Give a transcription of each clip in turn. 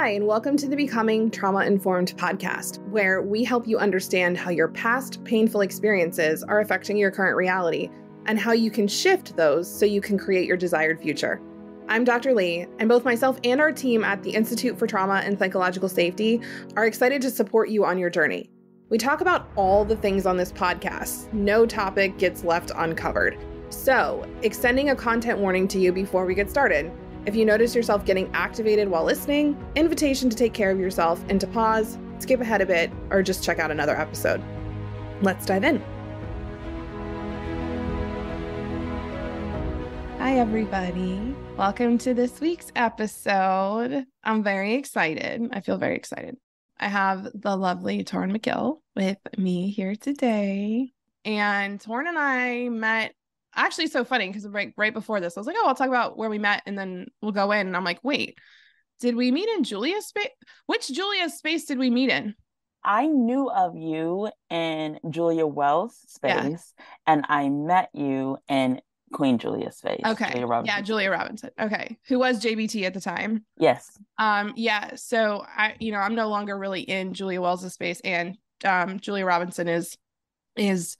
Hi, and welcome to the Becoming Trauma Informed podcast, where we help you understand how your past painful experiences are affecting your current reality and how you can shift those so you can create your desired future. I'm Dr. Lee, and both myself and our team at the Institute for Trauma and Psychological Safety are excited to support you on your journey. We talk about all the things on this podcast, no topic gets left uncovered. So, extending a content warning to you before we get started. If you notice yourself getting activated while listening, invitation to take care of yourself and to pause, skip ahead a bit, or just check out another episode. Let's dive in. Hi, everybody. Welcome to this week's episode. I'm very excited. I feel very excited. I have the lovely Toran McGill with me here today. And Toran and I met actually so funny because right right before this, I was like, oh, I'll talk about where we met and then we'll go in. And I'm like, wait, did we meet in Julia's space? Which Julia's space did we meet in? I knew of you in Julia Wells' space, yeah. and I met you in Queen Julia's space. Okay. Julia yeah, Julia Robinson. Okay. Who was JBT at the time? Yes. Um, yeah. So I, you know, I'm no longer really in Julia Wells' space, and um, Julia Robinson is is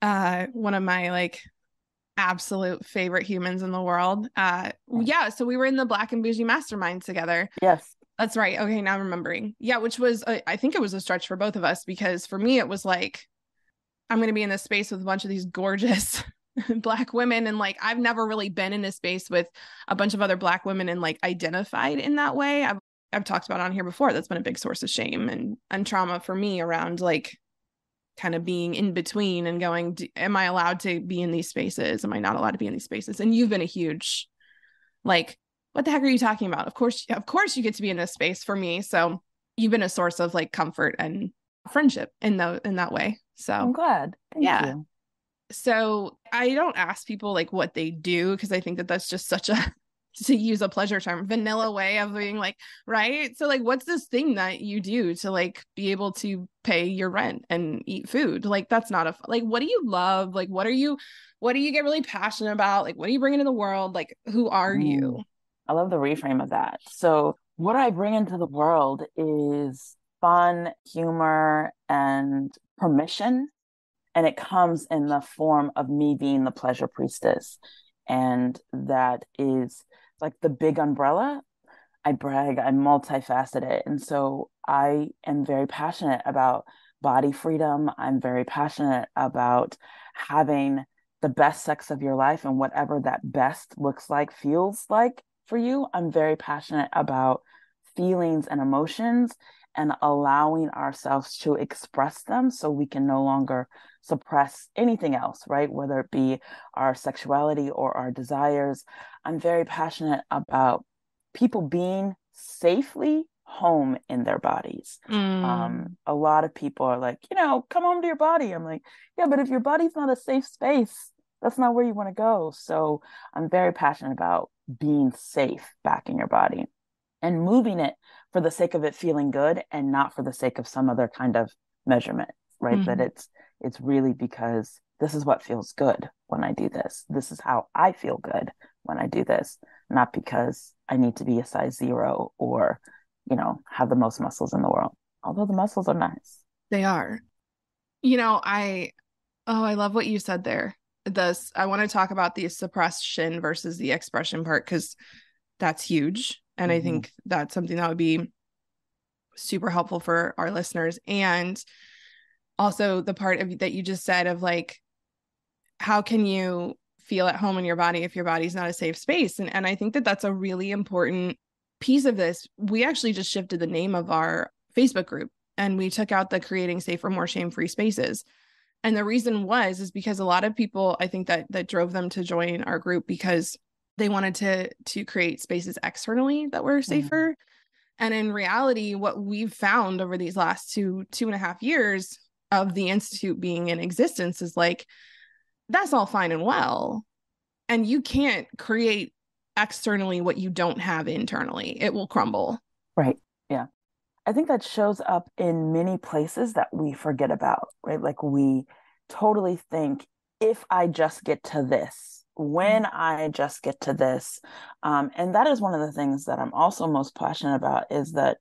uh one of my like absolute favorite humans in the world. Uh yeah, so we were in the Black and Bougie Mastermind together. Yes. That's right. Okay, now I'm remembering. Yeah, which was uh, I think it was a stretch for both of us because for me it was like I'm going to be in this space with a bunch of these gorgeous black women and like I've never really been in a space with a bunch of other black women and like identified in that way. I've I've talked about on here before. That's been a big source of shame and and trauma for me around like kind of being in between and going am i allowed to be in these spaces? Am i not allowed to be in these spaces? And you've been a huge like what the heck are you talking about? Of course of course you get to be in this space for me. So you've been a source of like comfort and friendship in the in that way. So i'm glad. Thank yeah. you. so i don't ask people like what they do because i think that that's just such a to use a pleasure term vanilla way of being like right? So like what's this thing that you do to like be able to pay your rent and eat food? Like that's not a like what do you love? Like what are you what do you get really passionate about? Like what do you bring into the world? Like who are mm. you i love the reframe of that. So what i bring into the world is fun humor and permission and it comes in the form of me being the pleasure priestess. And that is like the big umbrella, I brag, I'm multifaceted. And so I am very passionate about body freedom. I'm very passionate about having the best sex of your life and whatever that best looks like, feels like for you. I'm very passionate about feelings and emotions and allowing ourselves to express them so we can no longer suppress anything else, right? Whether it be our sexuality or our desires. I'm very passionate about people being safely home in their bodies. Mm. Um, a lot of people are like, you know, come home to your body. I'm like, yeah, but if your body's not a safe space, that's not where you want to go. So I'm very passionate about being safe back in your body and moving it for the sake of it feeling good and not for the sake of some other kind of measurement, right? Mm-hmm. That it's it's really because this is what feels good when I do this. This is how I feel good when I do this, not because I need to be a size zero or, you know, have the most muscles in the world. Although the muscles are nice. They are. You know, I, oh, I love what you said there. This, I want to talk about the suppression versus the expression part because that's huge. And mm-hmm. I think that's something that would be super helpful for our listeners. And also the part of that you just said of like how can you feel at home in your body if your body's not a safe space and and I think that that's a really important piece of this we actually just shifted the name of our Facebook group and we took out the creating safer more shame-free spaces and the reason was is because a lot of people I think that that drove them to join our group because they wanted to to create spaces externally that were mm-hmm. safer mm-hmm. and in reality what we've found over these last two two and a half years of the institute being in existence is like that's all fine and well. And you can't create externally what you don't have internally. It will crumble. Right. Yeah. I think that shows up in many places that we forget about right? Like we totally think if i just get to this when I just get to this, um, and that is one of the things that I'm also most passionate about is that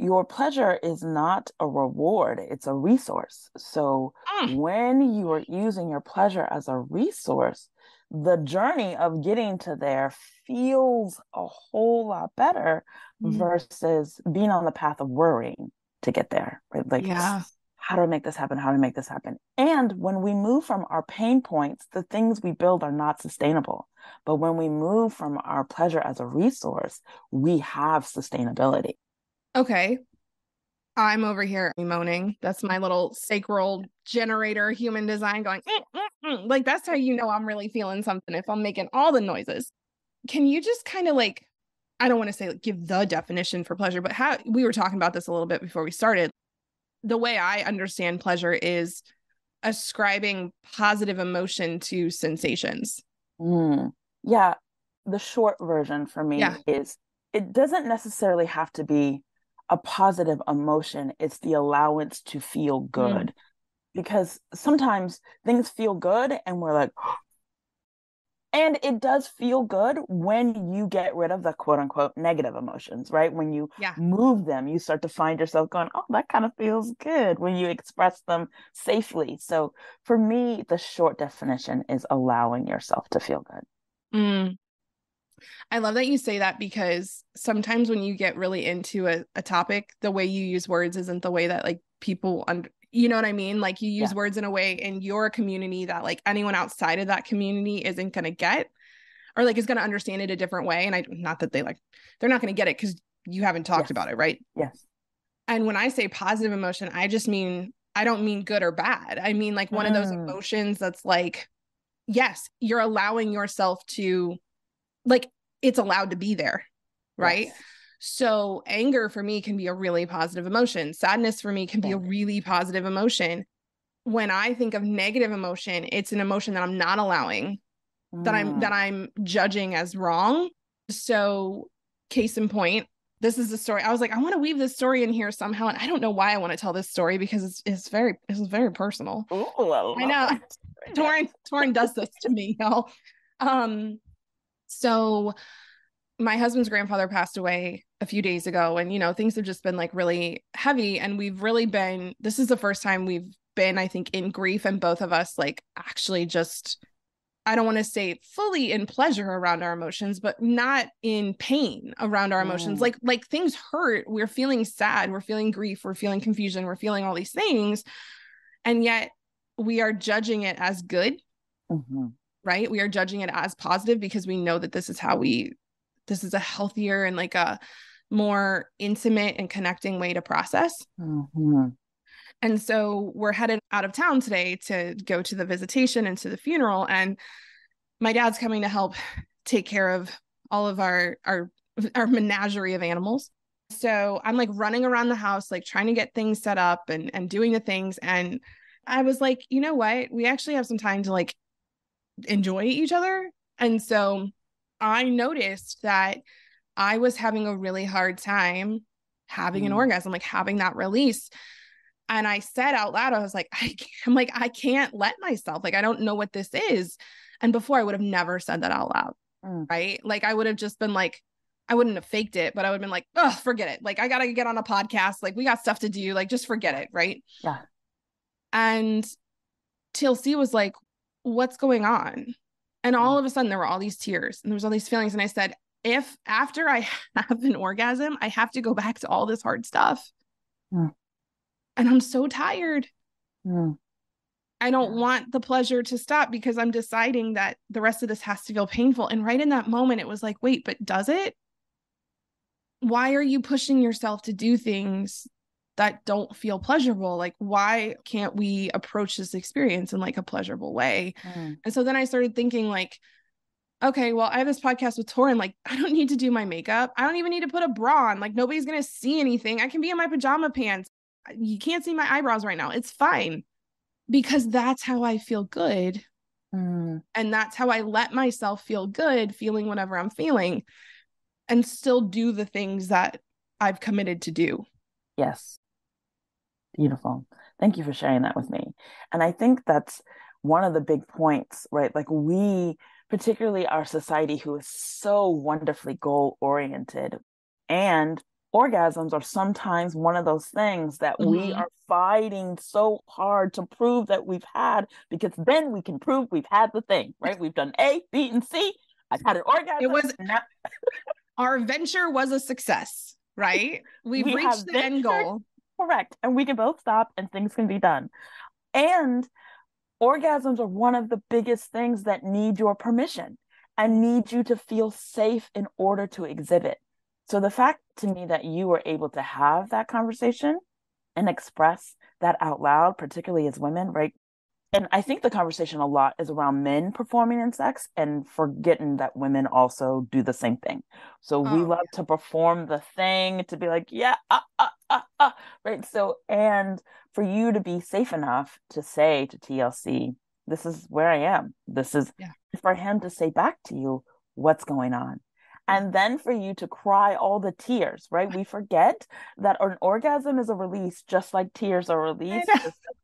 your pleasure is not a reward, it's a resource. So mm. when you are using your pleasure as a resource, the journey of getting to there feels a whole lot better mm. versus being on the path of worrying to get there. Right? Like, yeah. how do I make this happen? How do I make this happen? And when we move from our pain points, the things we build are not sustainable. But when we move from our pleasure as a resource, we have sustainability. Okay. I'm over here moaning. That's my little sacral generator human design going, mm, mm, mm. like, that's how you know I'm really feeling something if I'm making all the noises. Can you just kind of like, I don't want to say like, give the definition for pleasure, but how we were talking about this a little bit before we started. The way I understand pleasure is ascribing positive emotion to sensations. Mm. Yeah. The short version for me yeah. is it doesn't necessarily have to be a positive emotion it's the allowance to feel mm. good mm. because sometimes things feel good and we're like and it does feel good when you get rid of the quote unquote negative emotions, right? When you yeah. move them, you start to find yourself going, oh, that kind of feels good when you express them safely. So for me, the short definition is allowing yourself to feel good. Mm. I love that you say that because sometimes when you get really into a, a topic, the way you use words isn't the way that like people under you know what I mean? Like you use yeah. words in a way in your community that like anyone outside of that community isn't gonna get or like is gonna understand it a different way. And I not that they like they're not gonna get it because you haven't talked yes. about it, right? Yes. And when I say positive emotion, I just mean I don't mean good or bad. I mean like one mm. of those mm. emotions that's like, yes, you're allowing yourself to like it's allowed to be there. Right. Yes. So anger for me can be a really positive emotion. Sadness for me can be a really positive emotion. When I think of negative emotion, it's an emotion that I'm not allowing, mm. that I'm that mm. I'm judging as wrong. So case in point, this is a story. I was like, I want to weave this story in here somehow. And I don't know why I want to tell this story because it's it's very it's very personal. Ooh, I, I know. Toran Toran does this to me, y'all. Um so my husband's grandfather passed away a few days ago and you know things have just been like really heavy and we've really been this is the first time we've been i think in grief and both of us like actually just i don't want to say fully in pleasure around our emotions but not in pain around our emotions mm. like like things hurt we're feeling sad we're feeling grief we're feeling confusion we're feeling all these things and yet we are judging it as good mm-hmm right? We are judging it as positive because we know that this is how we, this is a healthier and like a more intimate and connecting way to process. Mm-hmm. And so we're headed out of town today to go to the visitation and to the funeral. And my dad's coming to help take care of all of our our our menagerie of animals. So I'm like running around the house, like trying to get things set up and and doing the things. And I was like, you know what? We actually have some time to like enjoy each other. And so I noticed that I was having a really hard time having mm. an orgasm, like having that release. And I said out loud, I was like, I am like, I can't let myself, like, I don't know what this is. And before I would have never said that out loud. Mm. Right. Like I would have just been like, I wouldn't have faked it, but I would have been like, oh, forget it. Like I gotta get on a podcast. Like we got stuff to do. Like just forget it. Right. Yeah. And TLC was like, what's going on? And all mm. of a sudden, there were all these tears and there was all these feelings. And I said, if after I have an orgasm, I have to go back to all this hard stuff. Mm. And I'm so tired. Mm. I don't want the pleasure to stop because I'm deciding that the rest of this has to feel painful. And right in that moment, it was like, wait, but does it? Why are you pushing yourself to do things that don't feel pleasurable like why can't we approach this experience in like a pleasurable way? Mm. and so then i started thinking like okay well i have this podcast with toran like i don't need to do my makeup. I don't even need to put a bra on. Like nobody's gonna see anything. I can be in my pajama pants. You can't see my eyebrows right now. It's fine. Because that's how i feel good. Mm. and that's how i let myself feel good feeling whatever i'm feeling and still do the things that i've committed to do. Yes Beautiful. Thank you for sharing that with me. And I think that's one of the big points, right? Like we, particularly our society who is so wonderfully goal oriented and orgasms are sometimes one of those things that mm-hmm. we are fighting so hard to prove that we've had because then we can prove we've had the thing right we've done a b and c i've had an orgasm it was our venture was a success right we've we reached the ventured, end goal correct. And we can both stop and things can be done. And orgasms are one of the biggest things that need your permission and need you to feel safe in order to exhibit. So the fact to me that you were able to have that conversation and express that out loud, particularly as women, right? And I think the conversation a lot is around men performing in sex and forgetting that women also do the same thing. So oh, we love yeah. to perform the thing to be like, yeah, uh, uh, uh, uh, right? So, and for you to be safe enough to say to TLC, this is where I am. This is yeah. for him to say back to you what's going on and then for you to cry all the tears, right? We forget that an orgasm is a release, just like tears are released,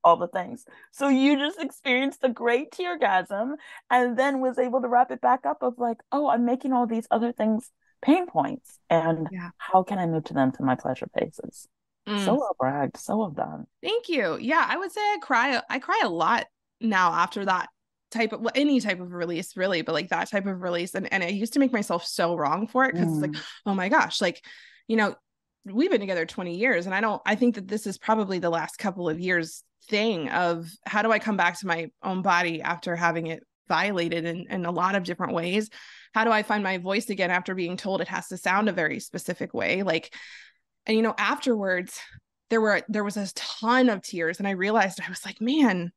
all the things. So you just experienced a great teargasm and then was able to wrap it back up of like, oh, I'm making all these other things pain points. And yeah. how can I move to them to my pleasure paces? Mm. So well bragged, so well done. Thank you. Yeah, I would say I cry I cry a lot now after that type of well, any type of release really but like that type of release and and i used to make myself so wrong for it because mm. it's like mm. oh my gosh like you know we've been together 20 years and i don't i think that this is probably the last couple of years thing of how do i come back to my own body after having it violated in, in a lot of different ways how do i find my voice again after being told it has to sound a very specific way like and you know afterwards there were there was a ton of tears and i realized i was like man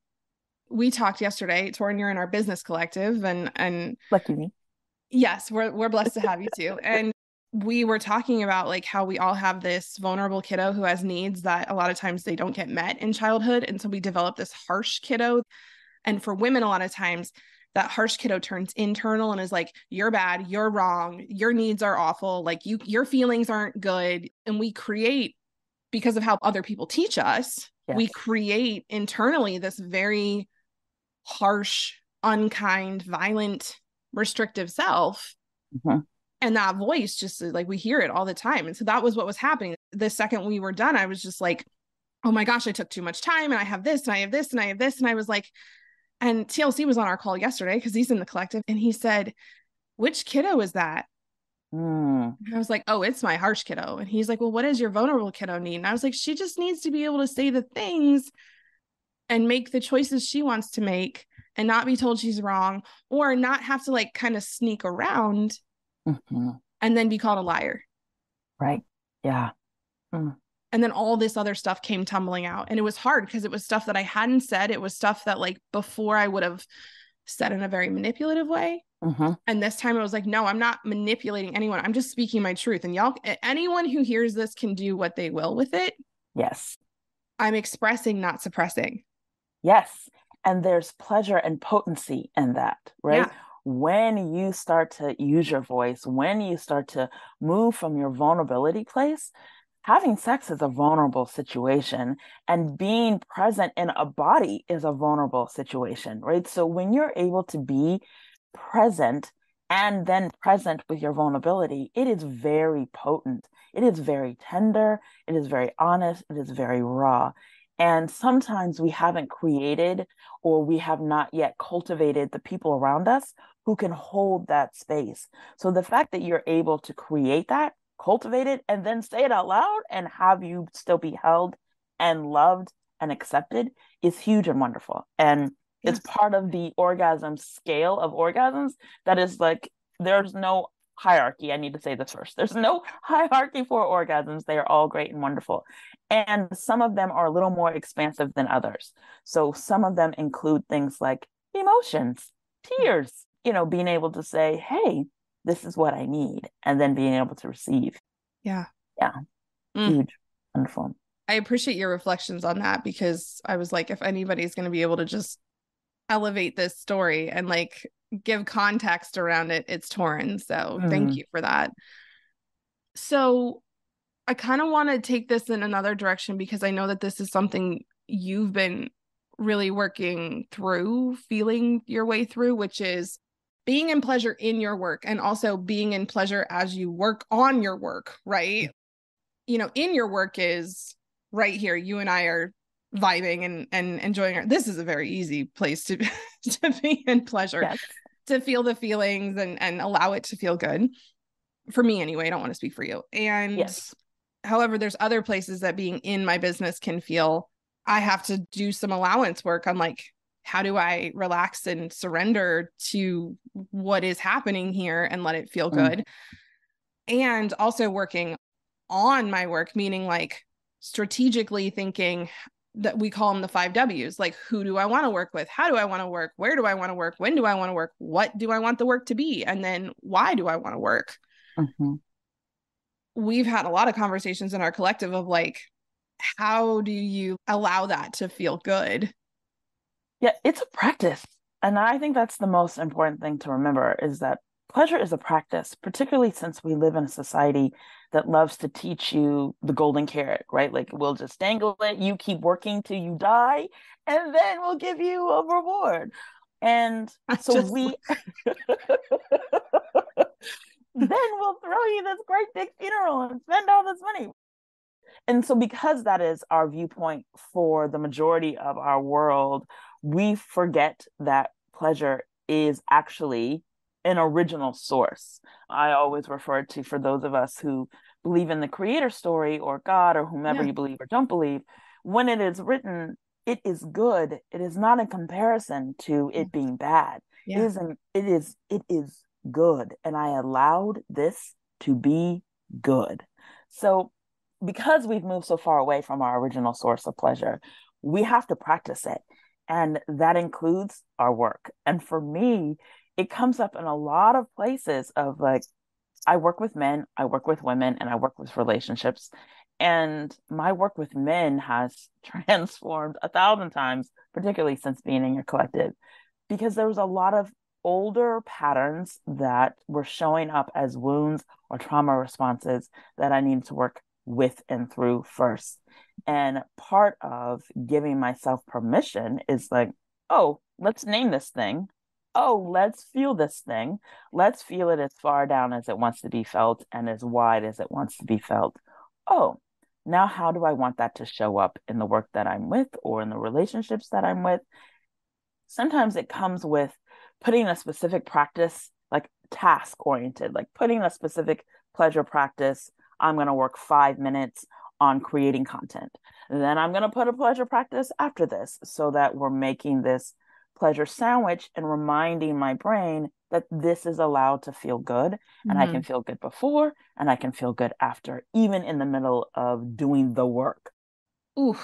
we talked yesterday, Toran, you're in our business collective and and lucky me. Yes, we're we're blessed to have you too. And we were talking about like how we all have this vulnerable kiddo who has needs that a lot of times they don't get met in childhood. And so we develop this harsh kiddo. And for women, a lot of times that harsh kiddo turns internal and is like, you're bad, you're wrong, your needs are awful, like you your feelings aren't good. And we create because of how other people teach us, yes. we create internally this very harsh, unkind, violent, restrictive self. Mm-hmm. And that voice just like we hear it all the time. And so that was what was happening. The second we were done, I was just like, oh my gosh, I took too much time and I have this and I have this and I have this. And I was like, and TLC was on our call yesterday because he's in the collective and he said, which kiddo is that? Mm. I was like, oh, it's my harsh kiddo. And he's like, well, what does your vulnerable kiddo need? And I was like, she just needs to be able to say the things and make the choices she wants to make and not be told she's wrong or not have to like kind of sneak around mm-hmm. and then be called a liar. Right. Yeah. Mm. And then all this other stuff came tumbling out. And it was hard because it was stuff that I hadn't said. It was stuff that, like, before I would have said in a very manipulative way. Mm-hmm. And this time I was like, no, I'm not manipulating anyone. I'm just speaking my truth. And y'all, anyone who hears this can do what they will with it. Yes. I'm expressing, not suppressing. Yes. And there's pleasure and potency in that, right? Yeah. When you start to use your voice, when you start to move from your vulnerability place, having sex is a vulnerable situation and being present in a body is a vulnerable situation, right? So when you're able to be present and then present with your vulnerability, it is very potent. It is very tender. It is very honest. It is very raw. And sometimes we haven't created or we have not yet cultivated the people around us who can hold that space. So the fact that you're able to create that, cultivate it, and then say it out loud and have you still be held and loved and accepted is huge and wonderful. And yes. it's part of the orgasm scale of orgasms that is like, there's no hierarchy. I need to say this first. There's no hierarchy for orgasms. They are all great and wonderful. And some of them are a little more expansive than others. So some of them include things like emotions, tears, you know, being able to say, hey, this is what I need, and then being able to receive. Yeah. Yeah. Mm. Huge. Wonderful. I appreciate your reflections on that because I was like, if anybody's going to be able to just elevate this story and like give context around it, it's Toran. So mm. thank you for that. So I kind of want to take this in another direction because I know that this is something you've been really working through, feeling your way through, which is being in pleasure in your work and also being in pleasure as you work on your work, right? You know, in your work is right here. You and I are vibing and and enjoying our this is a very easy place to to be in pleasure. Yes. To feel the feelings and and allow it to feel good. For me anyway, I don't want to speak for you. And yes. however, there's other places that being in my business can feel I have to do some allowance work on like how do I relax and surrender to what is happening here and let it feel mm. good? Mm. And also working on my work, meaning like strategically thinking that we call them the five W's like, who do I want to work with? How do I want to work? Where do I want to work? When do I want to work? What do I want the work to be? And then why do I want to work? Mm-hmm. We've had a lot of conversations in our collective of like, how do you allow that to feel good? Yeah, it's a practice. And I think that's the most important thing to remember is that pleasure is a practice, particularly since we live in a society that loves to teach you the golden carrot, right? Like we'll just dangle it, you keep working till you die, and then we'll give you a reward. And so just... we then we'll throw you this great big funeral and spend all this money. And so because that is our viewpoint for the majority of our world, we forget that pleasure is actually an original source. I always refer to for those of us who believe in the creator story or God or whomever yeah. you believe or don't believe, when it is written, it is good. It is not in comparison to it mm. being bad. Yeah. It is it is it is good. And I allowed this to be good. So because we've moved so far away from our original source of pleasure, we have to practice it. And that includes our work. And for me, it comes up in a lot of places of like, I work with men, I work with women, and I work with relationships. And my work with men has transformed a thousand times, particularly since being in your collective, because there was a lot of older patterns that were showing up as wounds or trauma responses that I needed to work with and through first. And part of giving myself permission is like, oh, let's name this thing. Oh, let's feel this thing. Let's feel it as far down as it wants to be felt and as wide as it wants to be felt. Oh, now how do I want that to show up in the work that I'm with or in the relationships that I'm with? Sometimes it comes with putting a specific practice, like task oriented, like putting a specific pleasure practice I'm going to work five minutes on creating content. Then I'm going to put a pleasure practice after this so that we're making this pleasure sandwich and reminding my brain that this is allowed to feel good and mm-hmm. I can mm-hmm. feel good before and I can feel good after, even in the middle of doing the work. Ooh,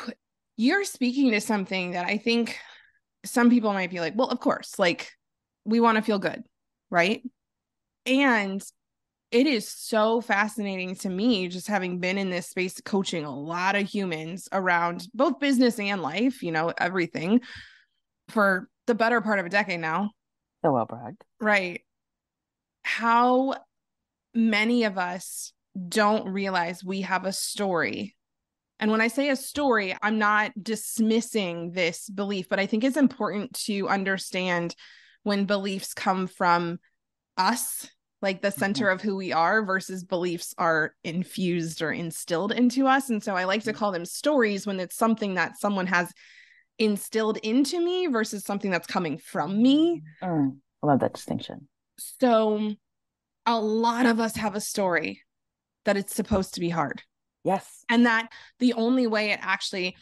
you're speaking to something that I think some people might be like, well, of course, like we want to feel good, right? And it is so fascinating to me just having been in this space coaching a lot of humans around both business and life you know everything for the better part of a decade now. So well bragged. Right. How many of us don't realize we have a story? And when I say a story, I'm not dismissing this belief, but I think it's important to understand when beliefs come from us like the center mm-hmm. of who we are versus beliefs are infused or instilled into us. And so i like to mm-hmm. call them stories when it's something that someone has instilled into me versus something that's coming from me. Mm, i love that distinction. So a lot of us have a story that it's supposed to be hard. Yes. And that the only way it actually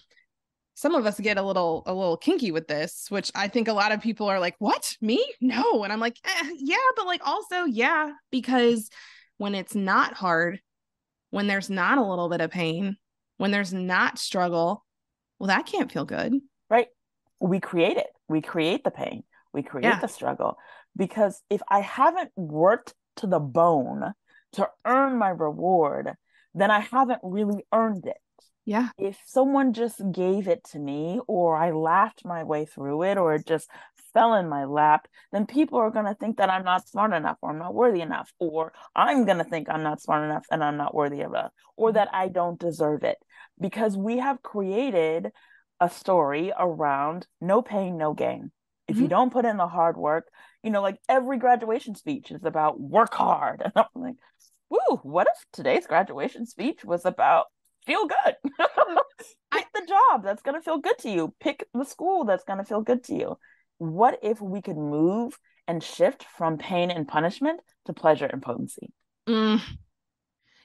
some of us get a little a little kinky with this which i think a lot of people are like what? Me? No. And i'm like eh, yeah but like also yeah because when it's not hard when there's not a little bit of pain when there's not struggle well that can't feel good right we create it we create the pain we create yeah. the struggle because if i haven't worked to the bone to earn my reward then i haven't really earned it yeah. If someone just gave it to me or I laughed my way through it or it just fell in my lap, then people are going to think that I'm not smart enough or I'm not worthy enough or I'm going to think I'm not smart enough and I'm not worthy of it or mm-hmm. that I don't deserve it because we have created a story around no pain, no gain. If Mhm. you don't put in the hard work, you know, like every graduation speech is about work hard. And I'm like, woo, what if today's graduation speech was about feel good? Pick the job that's going to feel good to you. Pick the school that's going to feel good to you. What if we could move and shift from pain and punishment to pleasure and potency? Mm.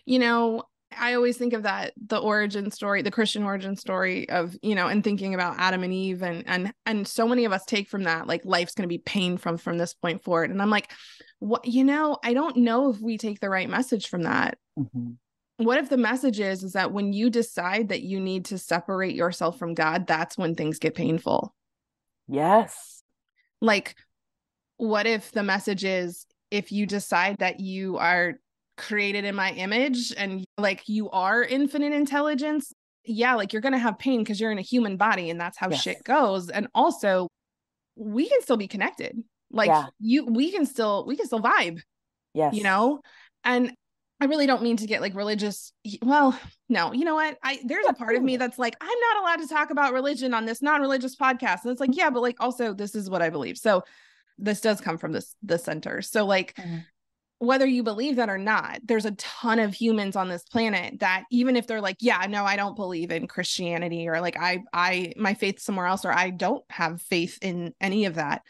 You know, I always think of that the origin story, the Christian origin story of, you know, and thinking about Adam and Eve and and and so many of us take from that like life's going to be pain from from this point forward. And I'm like, what you know, I don't know if we take the right message from that. Mhm. What if the message is is that when you decide that you need to separate yourself from God, that's when things get painful. Yes. Like what if the message is if you decide that you are created in my image and like you are infinite intelligence yeah like you're going to have pain because you're in a human body and that's how Yes. shit goes and also we can still be connected like Yeah. you we can still we can still vibe Yes. you know and i really don't mean to get like religious well no you know what i there's a part of me that's like i'm not allowed to talk about religion on this non-religious podcast and it's like yeah but like also this is what i believe so this does come from this the center so like Mhm. Whether you believe that or not there's a ton of humans on this planet that even if they're like yeah no i don't believe in christianity or like i i my faith somewhere else or i don't have faith in any of that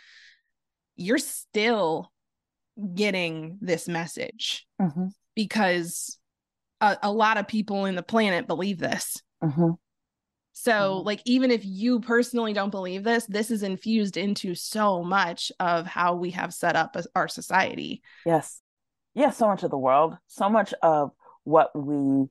you're still getting this message Mhm. because a, a lot of people in the planet believe this Mhm. so Mhm. like even if you personally don't believe this this is infused into so much of how we have set up our society Yes. Yeah, so much of the world, so much of what we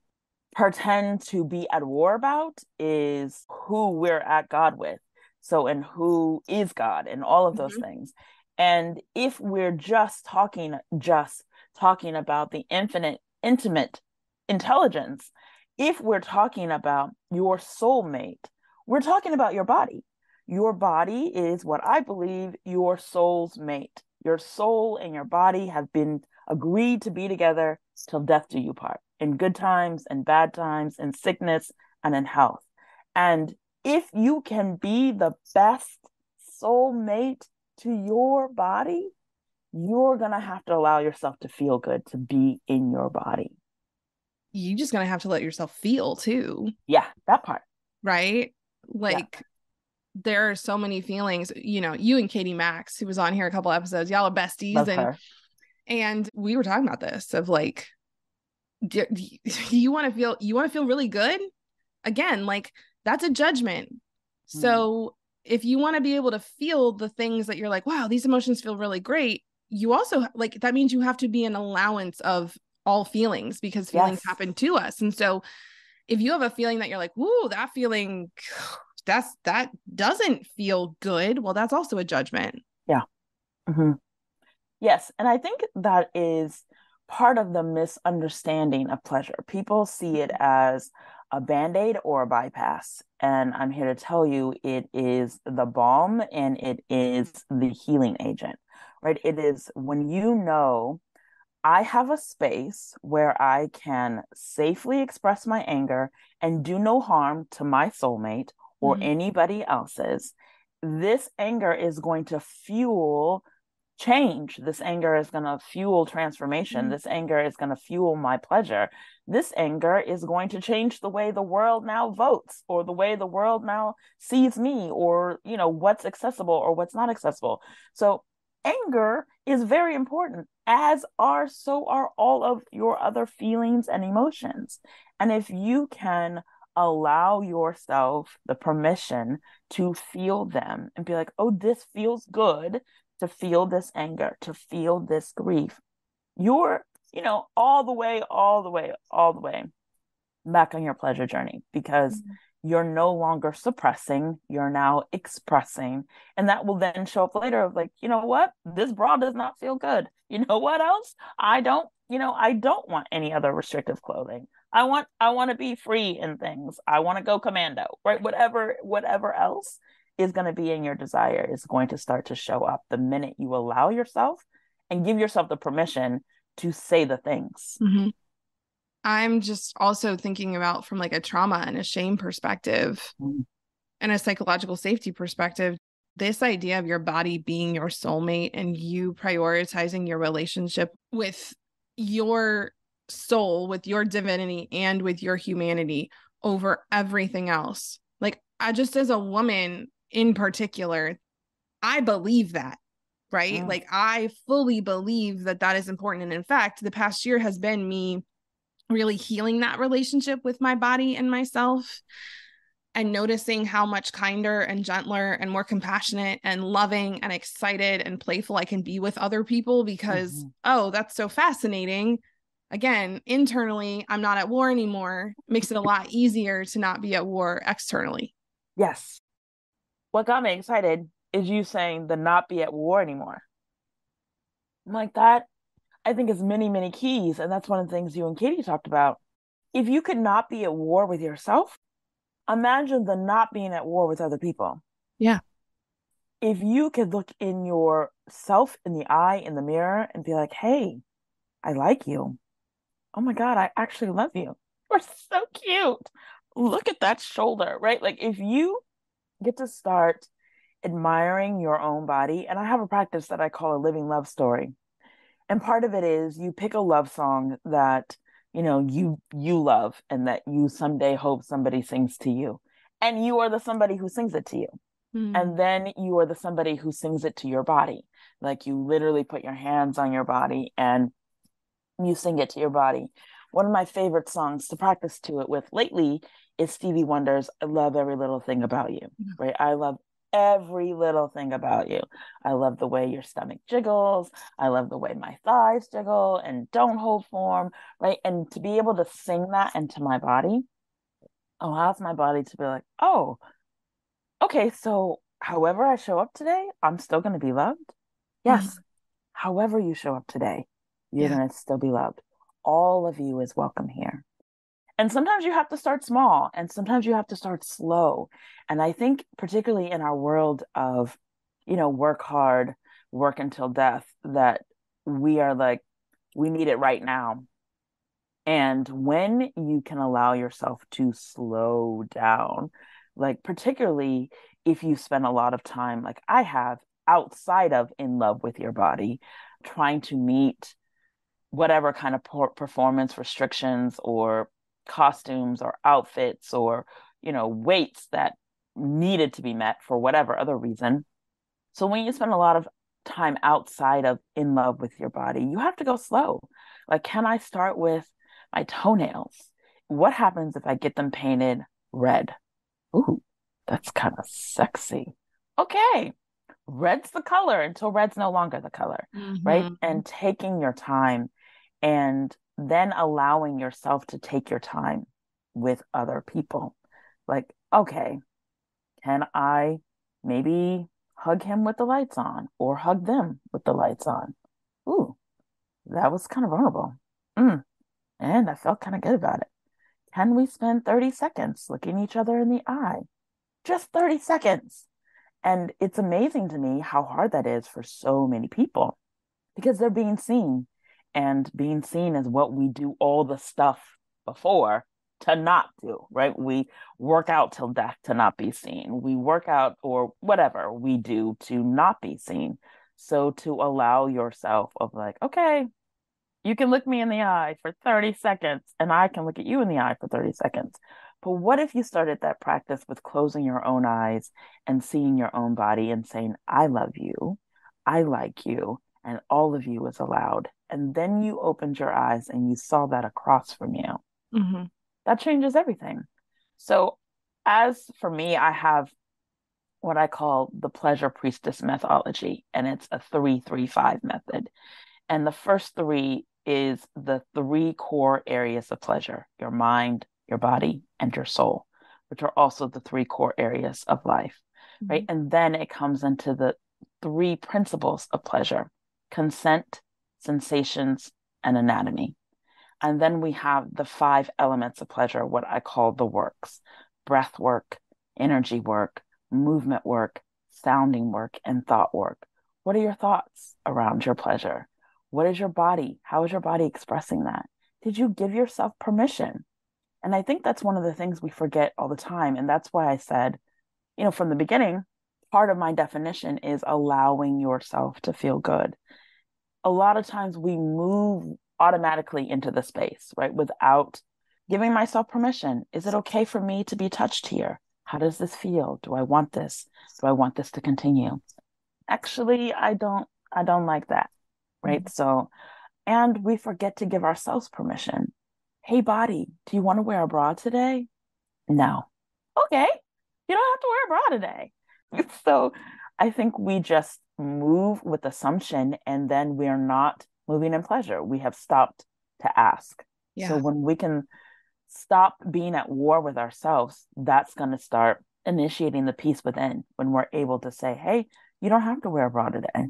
pretend to be at war about is who we're at God with. So, and who is God and all of those Mhm. things. And if we're just talking, just talking about the infinite, intimate intelligence, if we're talking about your soulmate, we're talking about your body. Your body is what I believe your soul's mate. Your soul and your body have been agreed to be together till death do you part, in good times and bad times, in sickness and in health. And if you can be the best soulmate to your body, you're going to have to allow yourself to feel good to be in your body. You're just gonna have to let yourself feel too Yeah, that part. right like there are so many feelings you know you and katie max who was on here a couple episodes y'all are besties Love and her. and we were talking about this of like do, do you, want to feel you want to feel really good again like that's a judgment hmm. so if you want to be able to feel the things that you're like wow these emotions feel really great you also like that means you have to be an allowance of all feelings because feelings Yes. happen to us and so if you have a feeling that you're like whoa that feeling that's that doesn't feel good well that's also a judgment hmm Yes, and I think that is part of the misunderstanding of pleasure. People see it as a band-aid or a bypass. And I'm here to tell you it is the balm and it is the healing agent, right? It is when you know I have a space where I can safely express my anger and do no harm to my soulmate or Mhm. anybody else's. This anger is going to fuel change. This anger is going to fuel transformation. Mhm. This anger is going to fuel my pleasure. This anger is going to change the way the world now votes or the way the world now sees me or, you know, what's accessible or what's not accessible. So anger is very important as are so are all of your other feelings and emotions. And if you can allow yourself the permission to feel them and be like, oh, this feels good to feel this anger, to feel this grief. You're, you know, all the way, all the way, all the way back on your pleasure journey because mm-hmm. you're no longer suppressing, you're now expressing. And that will then show up later of like, you know what? This bra does not feel good. You know what else? I don't, you know, I don't want any other restrictive clothing. I want I want to be free in things. I want to go commando, right? Whatever whatever else is going to be in your desire is going to start to show up the minute you allow yourself and give yourself the permission to say the things. Mhm. I'm just also thinking about from like a trauma and a shame perspective. Mhm. and a psychological safety perspective, this idea of your body being your soulmate and you prioritizing your relationship with your soul, with your divinity, and with your humanity over everything else. Like, I just, as a woman in particular, I believe that, right? Yeah. Like, I fully believe that that is important. And in fact, the past year has been me really healing that relationship with my body and myself and noticing how much kinder and gentler and more compassionate and loving and excited and playful I can be with other people because, mm-hmm. oh, that's so fascinating. Again, internally, I'm not at war anymore. Makes it a lot easier to not be at war externally. Yes. What got me excited is you saying the not be at war anymore. I'm like that, I think is many, many keys. And that's one of the things you and Katie talked about. If you could not be at war with yourself, imagine the not being at war with other people. Yeah. If you could look in yourself in the eye in the mirror and be like, hey, I like you. Oh my God, I actually love you. We're so cute. Look at that shoulder, right? Like if you get to start admiring your own body, and I have a practice that I call a living love story. And part of it is you pick a love song that you know you you love and that you someday hope somebody sings to you and you are the somebody who sings it to you mm. and then you are the somebody who sings it to your body like you literally put your hands on your body and you sing it to your body one of my favorite songs to practice to it with lately is Stevie Wonder's I love every little thing about you mm. right I love every little thing about you. I love the way your stomach jiggles. I love the way my thighs jiggle and don't hold form, right? And to be able to sing that into my body allows my body to be like, oh, okay, so however I show up today, I'm still going to be loved. Yes. Mm-hmm. However you show up today, you're yeah. going to still be loved. All of you is welcome here. And sometimes you have to start small and sometimes you have to start slow. And I think, particularly in our world of, you know, work hard, work until death, that we are like, we need it right now. And when you can allow yourself to slow down, like, particularly if you spend a lot of time, like I have, outside of in love with your body, trying to meet whatever kind of performance restrictions or costumes or outfits or you know weights that needed to be met for whatever other reason. So when you spend a lot of time outside of in love with your body you have to go slow. Like can i start with my toenails? What happens if i get them painted red? Ooh that's kind of sexy. Okay red's the color until red's no longer the color mm-hmm. right and taking your time and then allowing yourself to take your time with other people. Like, okay, can I maybe hug him with the lights on or hug them with the lights on? Ooh, that was kind of vulnerable. Mm. And I felt kind of good about it. Can we spend 30 seconds looking each other in the eye? Just 30 seconds. And it's amazing to me how hard that is for so many people because they're being seen and being seen as what we do all the stuff before to not do, right? We work out till death to not be seen. We work out or whatever we do to not be seen. So to allow yourself of like, okay, you can look me in the eye for 30 seconds and I can look at you in the eye for 30 seconds. But what if you started that practice with closing your own eyes and seeing your own body and saying, I love you, I like you, and all of you is allowed and then you opened your eyes and you saw that across from you mm-hmm. that changes everything so as for me i have what i call the pleasure priestess methodology and it's a 335 method and the first three is the three core areas of pleasure your mind your body and your soul which are also the three core areas of life mm-hmm. right and then it comes into the three principles of pleasure consent sensations, and anatomy. And then we have the five elements of pleasure, what I call the works breath work, energy work, movement work, sounding work, and thought work. What are your thoughts around your pleasure? What is your body? How is your body expressing that? Did you give yourself permission? And I think that's one of the things we forget all the time. And that's why I said you know, from the beginning, part of my definition is allowing yourself to feel good. A lot of times we move automatically into the space, right? Without giving myself permission. Is it okay for me to be touched here? How does this feel? Do I want this? Do I want this to continue? Actually, I don't I don't like that. Right? Mm-hmm. So and we forget to give ourselves permission. Hey body, do you want to wear a bra today? No. Okay. You don't have to wear a bra today. so I think we just move with assumption and then we're not moving in pleasure. We have stopped to ask. Yeah. So when we can stop being at war with ourselves, that's going to start initiating the peace within when we're able to say, hey, you don't have to wear a bra today.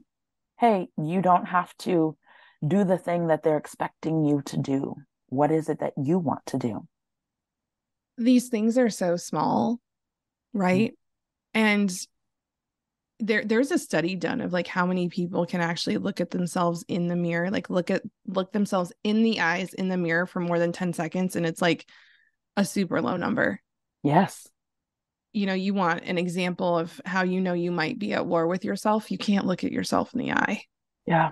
Hey, you don't have to do the thing that they're expecting you to do. What is it that you want to do? These things are so small, right? Mm-hmm. And there there's a study done of like how many people can actually look at themselves in the mirror like look at look themselves in the eyes in the mirror for more than 10 seconds and it's like a super low number. Yes. You know you want an example of how you know you might be at war with yourself. You can't look at yourself in the eye. Yeah.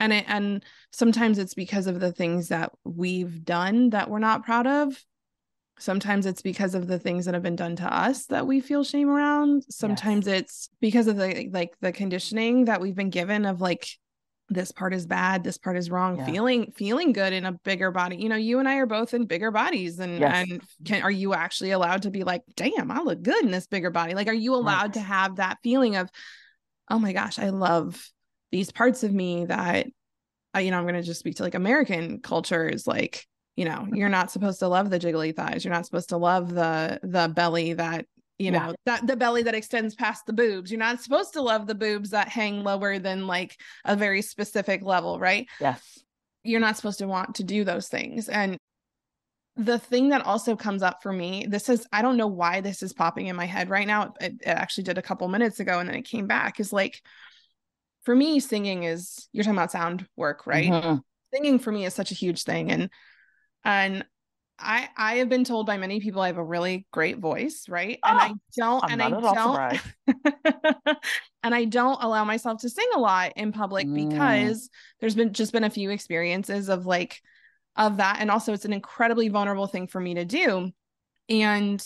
And it, and sometimes it's because of the things that we've done that we're not proud of Sometimes it's because of the things that have been done to us that we feel shame around. Sometimes yes. it's because of the like the conditioning that we've been given of like this part is bad, this part is wrong, yeah. feeling feeling good in a bigger body. You know, you and I are both in bigger bodies and yes. and can are you actually allowed to be like, "Damn, I look good in this bigger body." Like are you allowed right. to have that feeling of, "Oh my gosh, I love these parts of me that you know, I'm going to just speak to like American culture is like you know you're not supposed to love the jiggly thighs. You're not supposed to love the the belly that you know yeah. that the belly that extends past the boobs. You're not supposed to love the boobs that hang lower than like a very specific level right? Yes. You're not supposed to want to do those things. And the thing that also comes up for me this is i don't know why this is popping in my head right now. It, it actually did a couple minutes ago and then it came back is like for me singing is you're talking about sound work right? Mm-hmm. singing for me is such a huge thing. And and I I have been told by many people I have a really great voice, right? Oh, and I don't I'm and I don't and I don't allow myself to sing a lot in public mm. because there's been just been a few experiences of like of that and also it's an incredibly vulnerable thing for me to do. And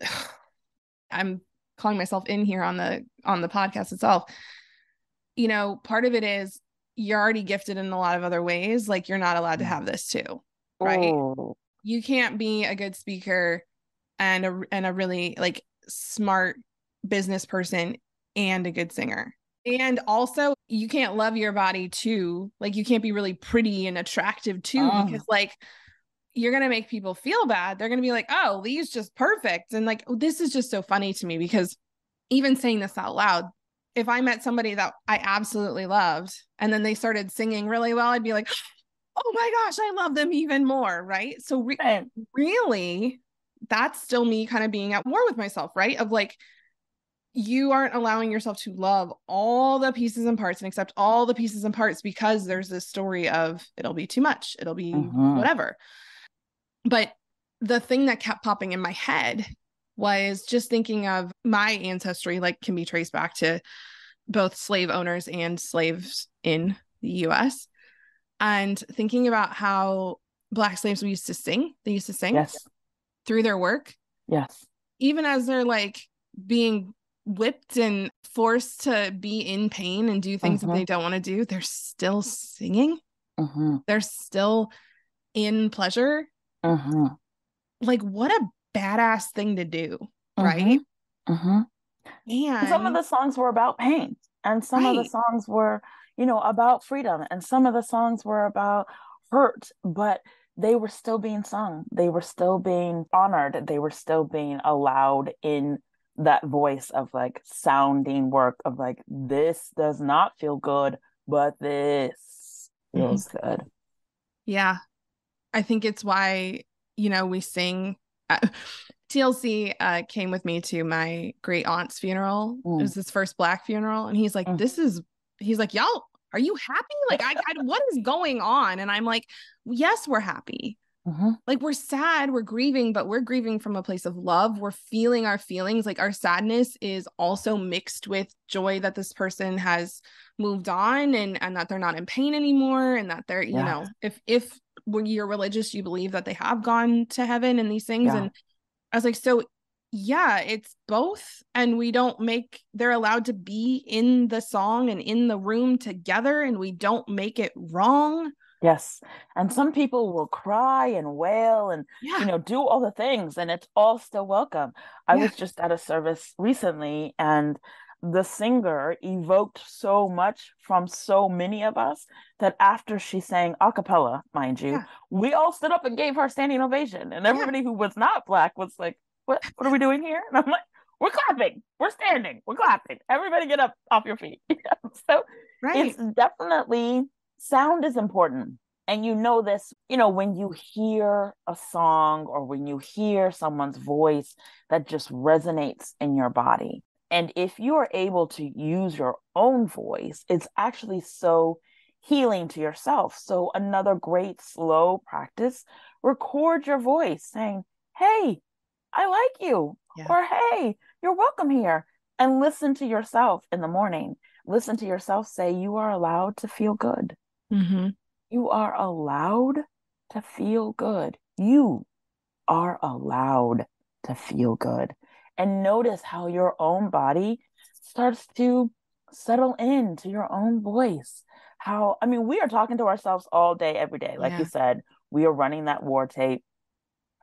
I'm calling myself in here on the on the podcast itself. You know, part of it is you're already gifted in a lot of other ways like you're not allowed to mm. have this too right? Oh. You can't be a good speaker and a and a really like smart business person and a good singer. And also, you can't love your body too. Like you can't be really pretty and attractive too oh. because like you're going to make people feel bad. They're going to be like, "Oh, Lee's just perfect." And like this is just so funny to me because even saying this out loud, if I met somebody that I absolutely loved and then they started singing really well, I'd be like, oh my gosh, I love them even more. Right. So, re- right. really, that's still me kind of being at war with myself, right? Of like, you aren't allowing yourself to love all the pieces and parts and accept all the pieces and parts because there's this story of it'll be too much, it'll be mm-hmm. whatever. But the thing that kept popping in my head was just thinking of my ancestry, like, can be traced back to both slave owners and slaves in the US and thinking about how black slaves used to sing they used to sing yes. through their work yes even as they're like being whipped and forced to be in pain and do things that they mm-hmm. don't want to do they're still singing mm-hmm. they're still in pleasure mm-hmm. like what a badass thing to do right and some of the songs were about pain and some right. of the songs were you know, about freedom. And some of the songs were about hurt, but they were still being sung. They were still being honored. They were still being allowed in that voice of like sounding work of like, this does not feel good, but this feels mm-hmm. good. Yeah. I think it's why, you know, we sing. Uh, TLC uh, came with me to my great aunt's funeral. Mm. It was his first black funeral. And he's like, mm. this is he's like, y'all, are you happy? Like, I, I, what is going on? And I'm like, yes, we're happy. Mm-hmm. Like we're sad, we're grieving, but we're grieving from a place of love. We're feeling our feelings. Like our sadness is also mixed with joy that this person has moved on and and that they're not in pain anymore and that they're, you yeah. know, if if when you're religious, you believe that they have gone to heaven and these things. Yeah. And I was like, so yeah, it's both. And we don't make, they're allowed to be in the song and in the room together, and we don't make it wrong. Yes. And some people will cry and wail and, yeah. you know, do all the things, and it's all still welcome. I yeah. was just at a service recently, and the singer evoked so much from so many of us that after she sang a cappella, mind you, yeah. we all stood up and gave her standing ovation. And everybody who was not black was like, what, what are we doing here? And I'm like, we're clapping, we're standing, we're clapping. Everybody get up off your feet. so right. it's definitely sound is important. And you know this, you know, when you hear a song or when you hear someone's voice that just resonates in your body. And if you are able to use your own voice, it's actually so healing to yourself. So, another great slow practice record your voice saying, Hey, I like you. Yeah. Or, Hey, you're welcome here. And listen to yourself in the morning. Listen to yourself say, You are allowed to feel good. Mm-hmm. You are allowed to feel good. You are allowed to feel good and notice how your own body starts to settle into your own voice. How, I mean, we are talking to ourselves all day, every day. Like yeah. you said, we are running that war tape.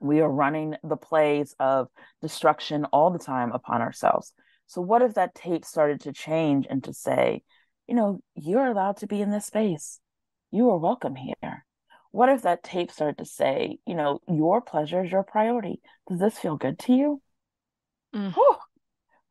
We are running the plays of destruction all the time upon ourselves. So, what if that tape started to change and to say, you know, you're allowed to be in this space? You are welcome here. What if that tape started to say, you know, your pleasure is your priority? Does this feel good to you? Mm.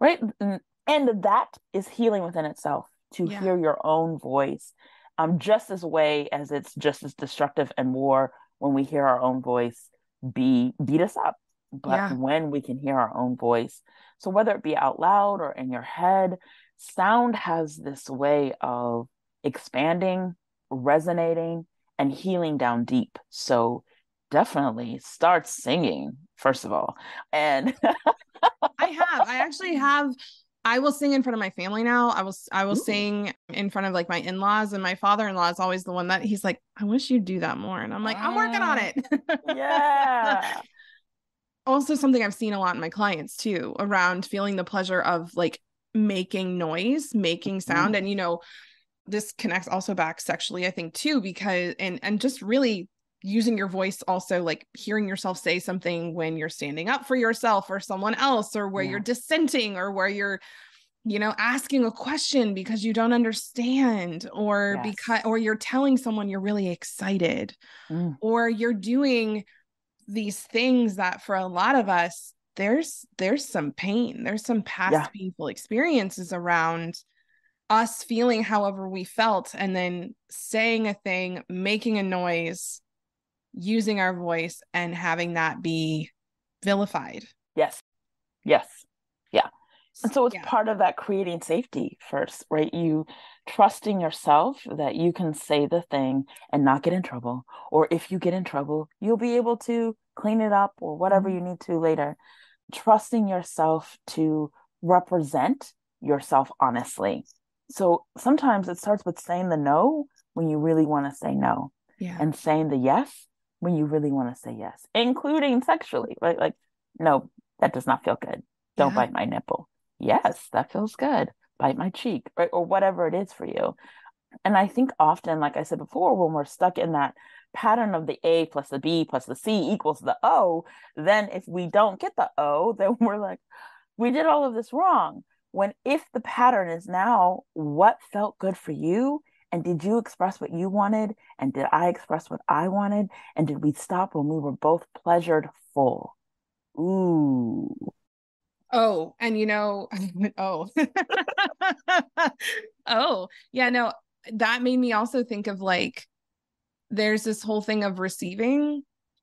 Right? And that is healing within itself to yeah. hear your own voice. Um, just as way as it's just as destructive and more when we hear our own voice be beat us up. But yeah. when we can hear our own voice, so whether it be out loud or in your head, sound has this way of expanding, resonating, and healing down deep. So definitely start singing, first of all. And I have. I actually have. I will sing in front of my family now. I will I will Ooh. sing in front of like my in-laws and my father-in-law is always the one that he's like, I wish you'd do that more. And I'm like, I'm working on it. yeah. also something I've seen a lot in my clients too, around feeling the pleasure of like making noise, making sound. Mm. And you know, this connects also back sexually, I think, too, because and and just really using your voice also like hearing yourself say something when you're standing up for yourself or someone else or where yeah. you're dissenting or where you're you know asking a question because you don't understand or yes. because or you're telling someone you're really excited mm. or you're doing these things that for a lot of us there's there's some pain there's some past yeah. painful experiences around us feeling however we felt and then saying a thing making a noise using our voice and having that be vilified. Yes. Yes. Yeah. And so it's yeah. part of that creating safety first, right? You trusting yourself that you can say the thing and not get in trouble. Or if you get in trouble, you'll be able to clean it up or whatever mm-hmm. you need to later. Trusting yourself to represent yourself honestly. So sometimes it starts with saying the no when you really want to say no. Yeah. And saying the yes when you really want to say yes, including sexually, right? Like, no, that does not feel good. Don't yeah. bite my nipple. Yes, that feels good. Bite my cheek, right? Or whatever it is for you. And I think often, like I said before, when we're stuck in that pattern of the A plus the B plus the C equals the O, then if we don't get the O, then we're like, we did all of this wrong. When if the pattern is now what felt good for you and did you express what you wanted? And did I express what I wanted? And did we stop when we were both pleasured full? Ooh. Oh, and you know, oh, oh, yeah, no, that made me also think of like, there's this whole thing of receiving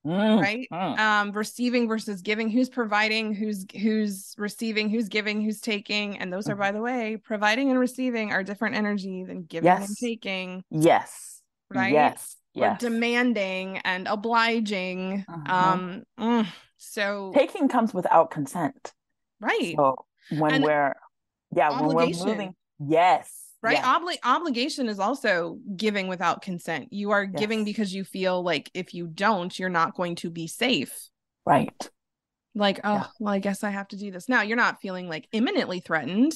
mm, right mm. um receiving versus giving who's providing who's who's receiving who's giving who's taking and those are mm-hmm. by the way providing and receiving are different energy than giving yes. and taking yes right yes yes. demanding and obliging. Uh-huh. Um, mm, so taking comes without consent. right, So when And we're yeah, when we're moving, yes. Right. yes, Obli- obligation is also giving without consent. You are giving because you feel like if you don't, you're not going to be safe. right. Like, oh, Yeah. well, I guess I have to do this now. You're not feeling like imminently threatened.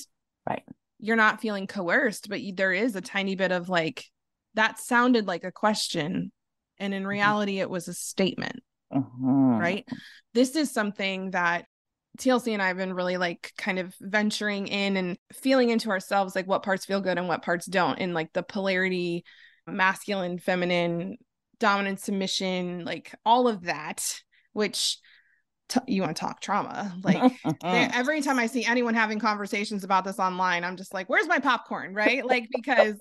Right. You're not feeling coerced, but you, there is a tiny bit of like that sounded like a question, and in reality, it was a statement. Mhm. right? This is something that TLC and I have been really like kind of venturing in and feeling into ourselves like what parts feel good and what parts don't in like the polarity, masculine, feminine, dominant, submission, like all of that, which t- you want to talk trauma. Like every time I see anyone having conversations about this online, I'm just like, where's my popcorn? Right. Like, because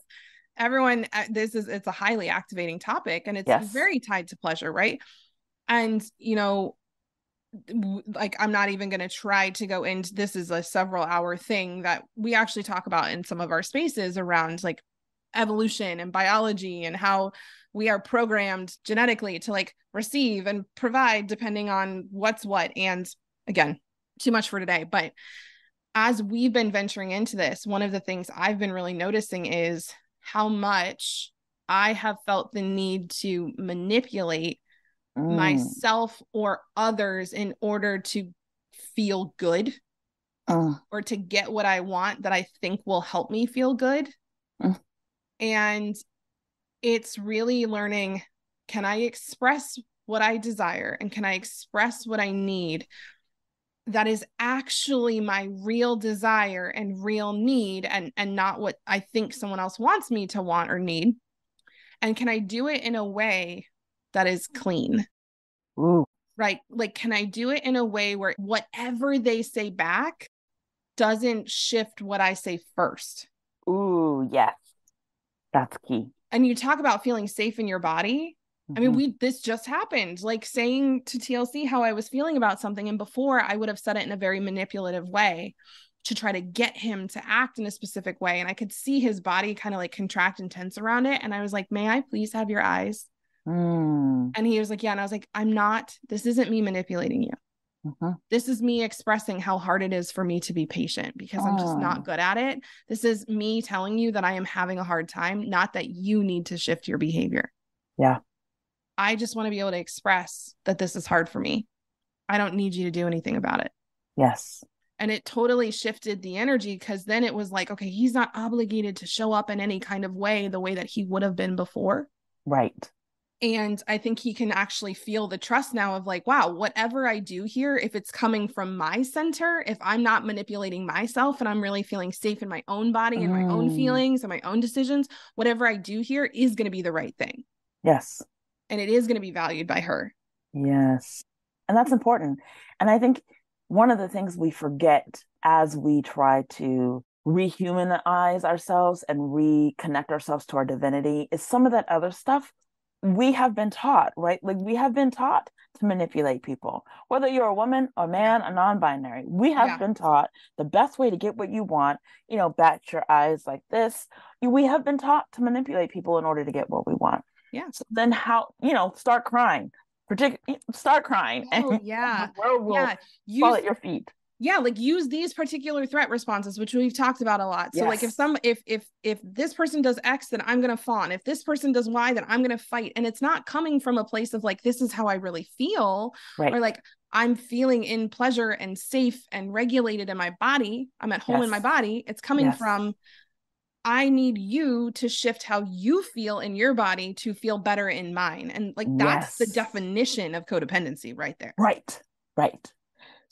everyone, uh, this is, it's a highly activating topic and it's Yes. very tied to pleasure. Right. And, you know, like I'm not even going to try to go into this is a several hour thing that we actually talk about in some of our spaces around like evolution and biology and how we are programmed genetically to like receive and provide depending on what's what. And again too much for today but as we've been venturing into this one of the things i've been really noticing is how much i have felt the need to manipulate Mm, myself or others in order to feel good mm, or to get what I want that I think will help me feel good. Mm. And it's really learning can I express what I desire and can I express what I need that is actually my real desire and real need and and not what I think someone else wants me to want or need and can I do it in a way that is clean Ooh, right? Like, can I do it in a way where whatever they say back doesn't shift what I say first? ooh, yes. That's key. And you talk about feeling safe in your body. I mean, Mhm. we this just happened. Like saying to TLC how I was feeling about something, and before I would have said it in a very manipulative way to try to get him to act in a specific way. And I could see his body kind of like contract and tense around it. And I was like, May I please have your eyes? Mm, And he was like, Yeah. And I was like, I'm not, this isn't me manipulating you. mhm. this is me expressing how hard it is for me to be patient because I'm just Oh. not good at it. This is me telling you that I am having a hard time, not that you need to shift your behavior. Yeah. I just want to be able to express that this is hard for me. I don't need you to do anything about it. Yes. And it totally shifted the energy because then it was like, okay, he's not obligated to show up in any kind of way the way that he would have been before. Right. And I think he can actually feel the trust now of like, wow, whatever I do here, if it's coming from my center, if I'm not manipulating myself and I'm really feeling safe in my own body and my own Mm. feelings and my own decisions, whatever I do here is going to be the right thing. Yes. And it is going to be valued by her. Yes. And that's important. And I think one of the things we forget as we try to rehumanize ourselves and reconnect ourselves to our divinity is some of that other stuff we have been taught, right? Like we have been taught to manipulate people, whether you're a woman, a man, a non binary. We have Yeah. been taught the best way to get what you want, you know, bat your eyes like this. We have been taught to manipulate people in order to get what we want. Yeah. So then how, you know, start crying, Partic- start crying. Oh, and yeah. the world will Yeah. fall at your feet. Yeah like use these particular threat responses which we've talked about a lot. So like if some if if if this person does x then i'm going to fawn. If this person does y then i'm going to fight. And it's not coming from a place of like this is how i really feel Right. or like i'm feeling in pleasure and safe and regulated in my body. I'm at home in my body. It's coming Yes. from i need you to shift how you feel in your body to feel better in mine. And like that's the definition of codependency right there. Right. Right.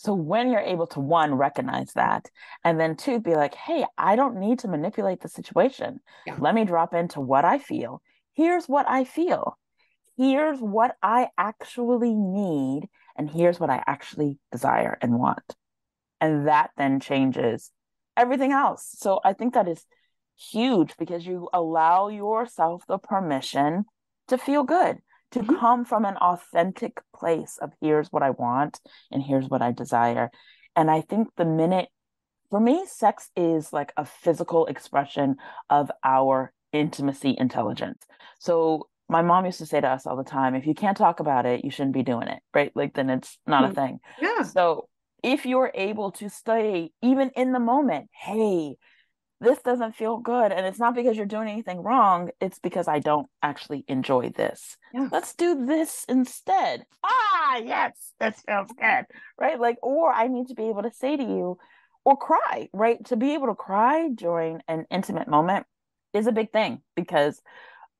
So when you're able to one recognize that and then two be like, "Hey, I don't need to manipulate the situation. Yeah. Let me drop into what I feel. Here's what I feel. Here's what I actually need and here's what I actually desire and want." And that then changes everything else. So I think that is huge because you allow yourself the permission to feel good, to Mhm. come from an authentic place of here's what I want and here's what I desire. And I think the minute, for me, sex is like a physical expression of our intimacy intelligence. So my mom used to say to us all the time if you can't talk about it you shouldn't be doing it right like then it's not mm-hmm. a thing yeah so if you're able to stay even in the moment hey this doesn't feel good and it's not because you're doing anything wrong it's because i don't actually enjoy this. Yeah. let's do this instead. Ah yes this feels good right? Like or i need to be able to say to you or cry right? To be able to cry during an intimate moment is a big thing because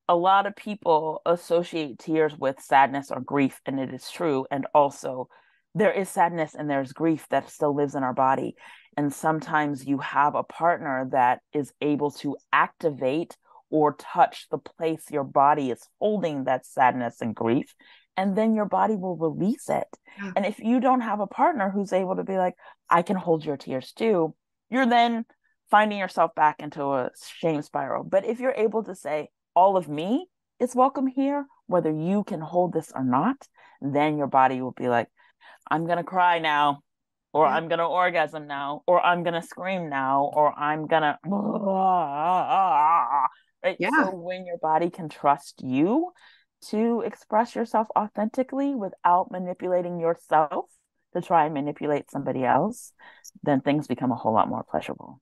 a lot of people associate tears with sadness or grief and it is true and also there is sadness and there's grief that still lives in our body and sometimes you have a partner that is able to activate or touch the place your body is holding that sadness and grief. And then your body will release it. Yeah. And if you don't have a partner who's able to be like, I can hold your tears too, you're then finding yourself back into a shame spiral. But if you're able to say, all of me is welcome here, whether you can hold this or not, then your body will be like, I'm going to cry now or yeah. I'm gonna orgasm now, or I'm gonna scream now, or I'm gonna right. Yeah. So when your body can trust you to express yourself authentically without manipulating yourself to try and manipulate somebody else, then things become a whole lot more pleasurable.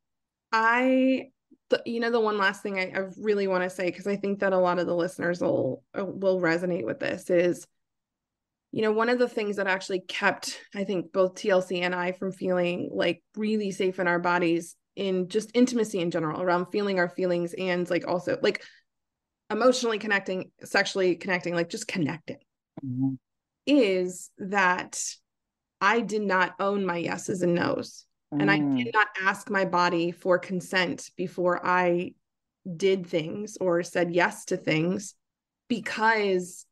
I the, you know the one last thing I, I really want to say because I think that a lot of the listeners will will resonate with this is you know, one of the things that actually kept, I think, both TLC and I from feeling like really safe in our bodies in just intimacy in general, around feeling our feelings and like also like emotionally connecting, sexually connecting, like just connecting, mm-hmm. is that I did not own my yeses and nos. Mm. And I mm. did not ask my body for consent before I did things or said yes to things because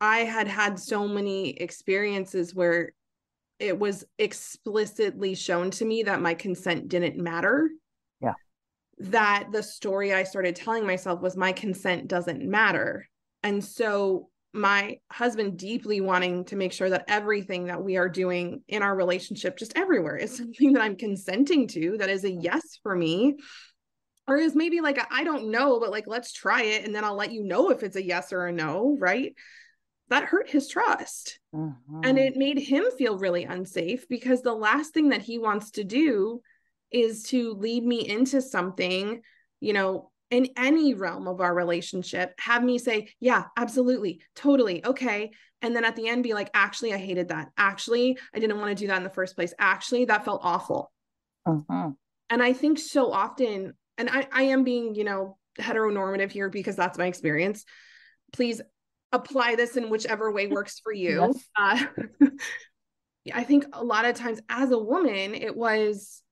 I had had so many experiences where it was explicitly shown to me that my consent didn't matter. Yeah. That the story I started telling myself was my consent doesn't matter. And so my husband deeply wanting to make sure that everything that we are doing in our relationship, just everywhere, is something that I'm consenting to, that is a yes for me. Or is maybe like, I don't know, but like, let's try it. And then I'll let you know if it's a yes or a no. Right that hurt his trust. Mm-hmm. And it made him feel really unsafe because the last thing that he wants to do is to lead me into something, you know, in any realm of our relationship, have me say, Yeah, absolutely, totally, okay. And then at the end, be like, Actually, I hated that. Actually, I didn't want to do that in the first place. Actually, that felt awful. Mm-hmm. And I think so often, and I, I am being, you know, heteronormative here because that's my experience. Please apply this in whichever way works for you. Yes. Uh, I think a lot of times as a woman, it was,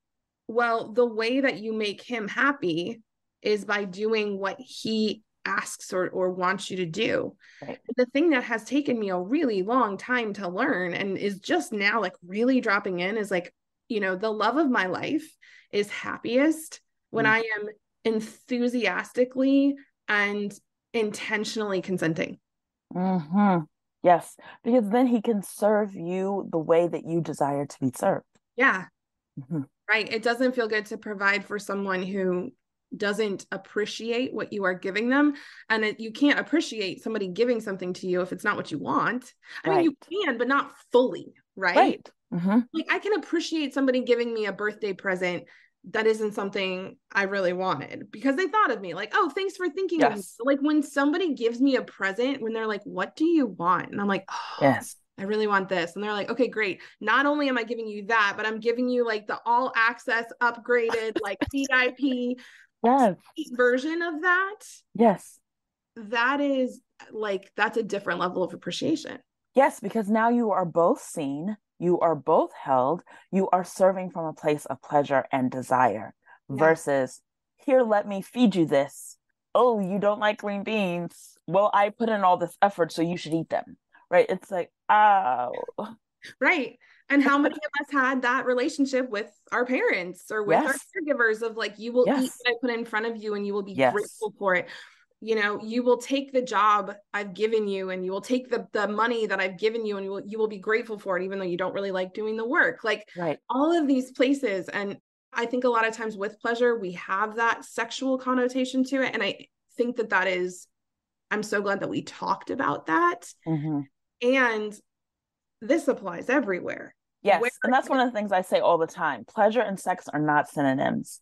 well, the way that you make him happy is by doing what he asks or, or wants you to do. Right. The thing that has taken me a really long time to learn and is just now like really dropping in is like, you know, the love of my life is happiest when mm. I am enthusiastically and intentionally consenting. Mm-hmm. Yes, because then he can serve you the way that you desire to be served. Yeah. Mm-hmm. Right. It doesn't feel good to provide for someone who doesn't appreciate what you are giving them. And it, you can't appreciate somebody giving something to you if it's not what you want. I right. mean, you can, but not fully. Right. Right. Mm-hmm. Like I can appreciate somebody giving me a birthday present that isn't something I really wanted because they thought of me like, oh, thanks for thinking yes. of me. Like when somebody gives me a present, when they're like, what do you want? And I'm like, oh, yes. I really want this. And they're like, okay, great. Not only am I giving you that, but I'm giving you like the all access upgraded, like VIP yes. version of that. Yes. That is like, that's a different level of appreciation. Yes, because now you are both seen you are both held, you are serving from a place of pleasure and desire yeah. versus here, let me feed you this. Oh, you don't like green beans. Well, I put in all this effort, so you should eat them. Right. It's like, oh. Right. And how many of us had that relationship with our parents or with yes. our caregivers of like, you will yes. eat what I put in front of you and you will be yes. grateful for it you know you will take the job i've given you and you will take the the money that i've given you and you will, you will be grateful for it even though you don't really like doing the work like right all of these places and i think a lot of times with pleasure we have that sexual connotation to it and i think that that is I'm so glad that we talked about that. Mm-hmm. And this applies everywhere. Yes. Where- and that's one of the things I say all the time. Pleasure and sex are not synonyms.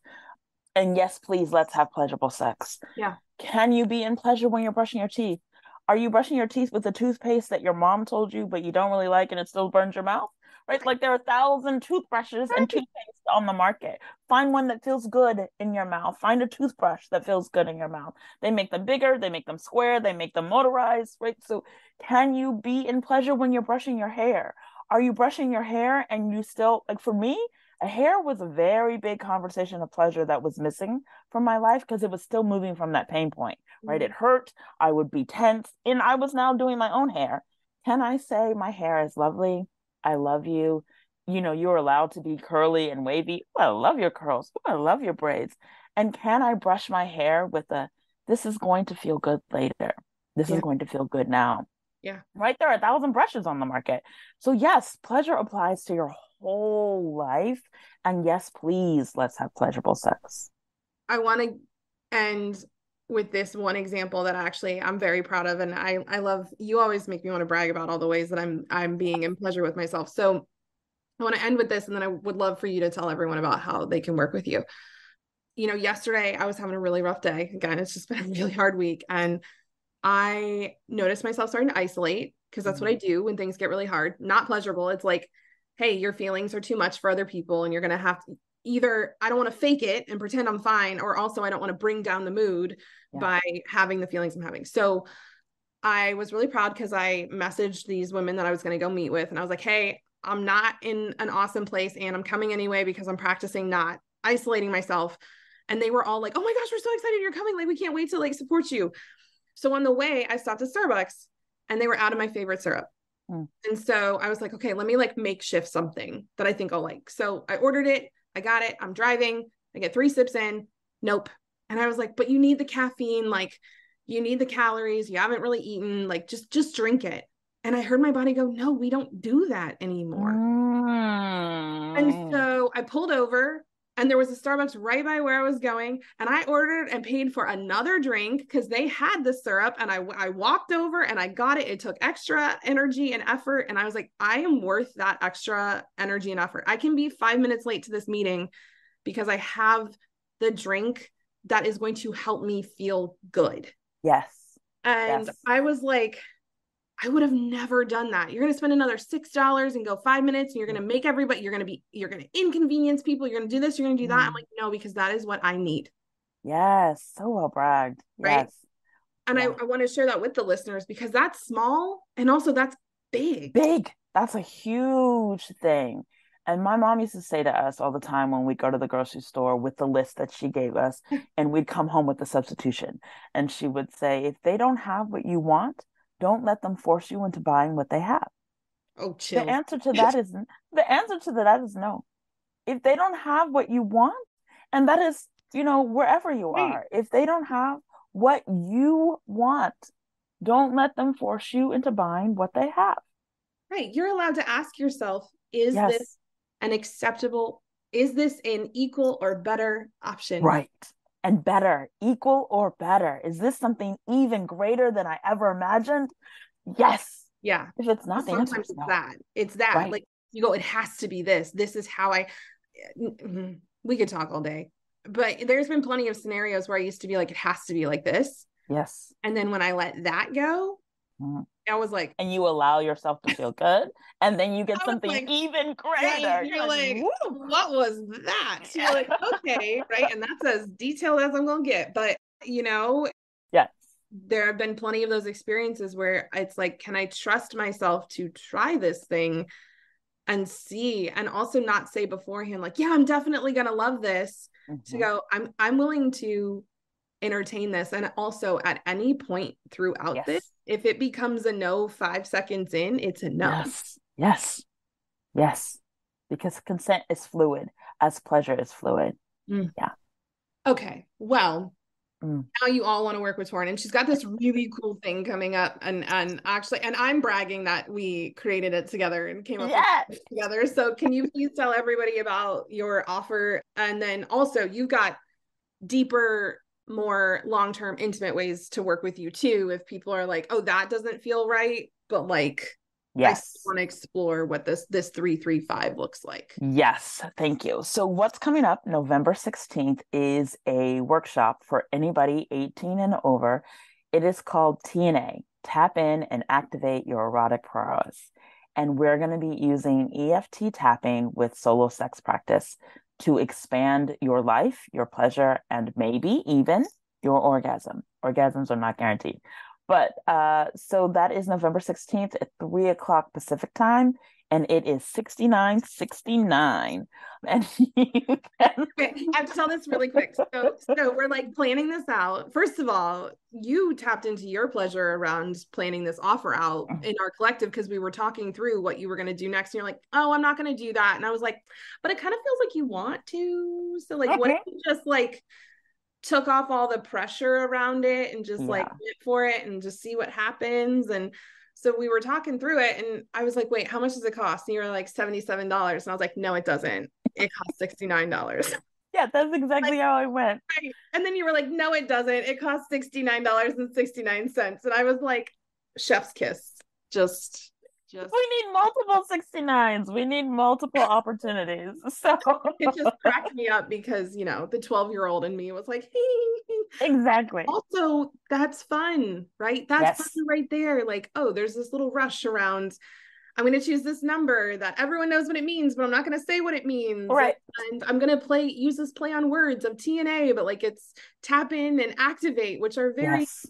And yes, please let's have pleasurable sex. Yeah. Can you be in pleasure when you're brushing your teeth? Are you brushing your teeth with the toothpaste that your mom told you, but you don't really like and it still burns your mouth? Right? Like there are a thousand toothbrushes and toothpaste on the market. Find one that feels good in your mouth. Find a toothbrush that feels good in your mouth. They make them bigger, they make them square, they make them motorized, right? So can you be in pleasure when you're brushing your hair? Are you brushing your hair and you still like for me, hair was a very big conversation of pleasure that was missing from my life because it was still moving from that pain point, right? It mm-hmm. hurt. I would be tense, and I was now doing my own hair. Can I say my hair is lovely? I love you. You know, you're allowed to be curly and wavy. Oh, I love your curls. Oh, I love your braids. And can I brush my hair with a, this is going to feel good later. This Yeah. is going to feel good now. Yeah. Right? There are a thousand brushes on the market. So, yes, pleasure applies to your whole life. And yes, please, let's have pleasurable sex. I want to end with this one example that actually I'm very proud of and I I love you always make me want to brag about all the ways that I'm I'm being in pleasure with myself. So I want to end with this and then I would love for you to tell everyone about how they can work with you. You know, yesterday I was having a really rough day. Again, it's just been a really hard week and I noticed myself starting to isolate because that's what I mm-hmm. do when things get really hard. Not pleasurable. It's like, hey, your feelings are too much for other people and you're going to have to either I don't want to fake it and pretend I'm fine, or also I don't want to bring down the mood Yeah. by having the feelings I'm having. So I was really proud because I messaged these women that I was going to go meet with, and I was like, hey, I'm not in an awesome place, and I'm coming anyway because I'm practicing not isolating myself. And they were all like, oh my gosh, we're so excited you're coming. Like, we can't wait to like support you. So on the way, I stopped at Starbucks and they were out of my favorite syrup. Mm. And so I was like, okay, let me like makeshift something that I think I'll like. So I ordered it. I got it. I'm driving. I get three sips in. Nope. And I was like, but you need the caffeine. Like you need the calories. You haven't really eaten. Like just, just drink it. And I heard my body go, no, we don't do that anymore. Mm. And so I pulled over and there was a Starbucks right by where I was going. And I ordered and paid for another drink because they had the syrup. And I, I walked over and I got it. It took extra energy and effort. And I was like, I am worth that extra energy and effort. I can be five minutes late to this meeting because I have the drink that is going to help me feel good. yes. And Yes. I was like, I would have never done that. You're going to spend another $6 and go five minutes and you're going to make everybody, you're going to be, you're going to inconvenience people. You're going to do this, you're going to do that. I'm Mm. like, no, because that is what I need. Yes. So well bragged. Right? Yes. And Yeah. I, I want to share that with the listeners because that's small and also that's big. Big. That's a huge thing. And my mom used to say to us all the time when we'd go to the grocery store with the list that she gave us, and we'd come home with the substitution. And she would say, if they don't have what you want, don't let them force you into buying what they have. Oh, chill. The answer to that is the answer to that is no. If they don't have what you want, and that is, you know, wherever you are, if they don't have what you want, don't let them force you into buying what they have. right. You're allowed to ask yourself, is yes. this an acceptable, is this an equal or better option? Right. And better, equal or better. Is this something even greater than I ever imagined? Yes. Yeah. If it's not, sometimes it's no. that it's that Right. like you go it has to be this this is how i Mhm. we could talk all day but there's been plenty of scenarios where i used to be like it has to be like this Yes. and then when i let that go. I was like And you allow yourself to feel good, and then you get something like, even right, greater. you're like "Woo." what was that you're like okay right and that's as detailed as i'm gonna get but you know yes. there have been plenty of those experiences where it's like can i trust myself to try this thing and see and also not say beforehand like yeah i'm definitely going to love this to Mhm. go i'm i'm willing to entertain this and also at any point throughout Yes. this if it becomes a no 5 seconds in it's a no Yes. Yes. Yes. Because consent is fluid as pleasure is fluid. Yeah. Okay well Mm. now you all want to work with Toran and she's got this really cool thing coming up and and actually and I'm bragging that we created it together and came up with Yes. together. So can you please tell everybody about your offer? And then also you've got deeper more long-term intimate ways to work with you too if people are like oh that doesn't feel right but like Yes. I want to explore what this this 335 looks like. Yes, thank you. So what's coming up November 16th is a workshop for anybody 18 and over. It is called TNA, Tap in and activate your erotic prowess. And we're going to be using EFT tapping with solo sex practice to expand your life, your pleasure, and maybe even your orgasm. Orgasms are not guaranteed. But uh, so that is November 16th at three o'clock Pacific time. And it is sixty nine sixty nine, and you can... okay, I have to tell this really quick. So, so we're like planning this out. First of all, you tapped into your pleasure around planning this offer out mm. in our collective because we were talking through what you were going to do next. And you're like, "Oh, I'm not going to do that," and I was like, "But it kind of feels like you want to." So, like, what if you just like took off all the pressure around it and just yeah. like went for it and just see what happens and so we were talking through it and I was like, wait, how much does it cost? And you were like $77. And I was like, no, it doesn't. It costs $69. Yeah, that's exactly like, how I went. Right. And then you were like, no, it doesn't. It costs $69.69. And I was like, chef's kiss. Just just we need multiple 69s. We need multiple opportunities. So it just cracked me up because you know the 12 year old in me was like, hey. Exactly. Also, that's fun, right? That's yes. fun right there. Like, oh, there's this little rush around. I'm going to choose this number that everyone knows what it means, but I'm not going to say what it means. Right. And I'm going to play, use this play on words of TNA, but like it's tap in and activate, which are very, yes.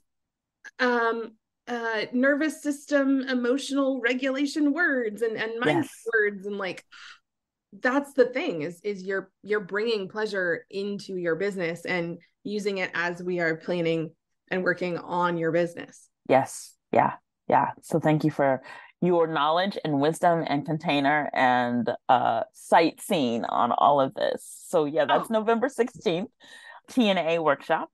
um, uh, nervous system emotional regulation words and and mind yes. words and like that's the thing is is you're you're bringing pleasure into your business and using it as we are planning and working on your business. Yes. Yeah. Yeah. So thank you for your knowledge and wisdom and container and uh sightseeing on all of this. So yeah that's oh. november 16th tna workshop